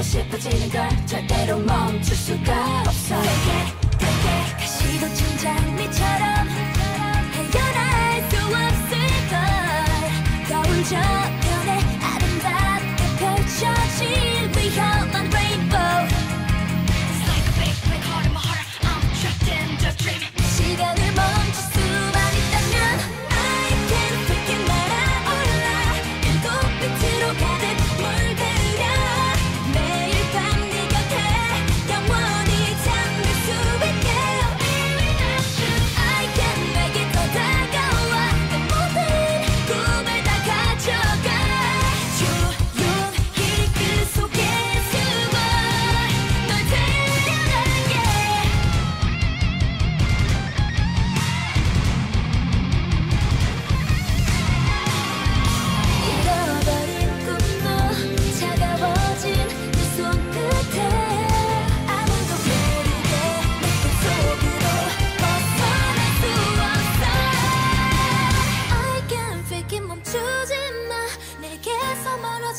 멈추고 싶어지는 걸 절대로 멈출 수가 없어. Take it, take it 다시도 짐작미처럼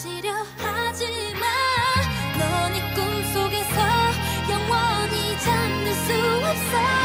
마시려 하지만 넌 이 꿈속에서 영원히 잠들 수 없어.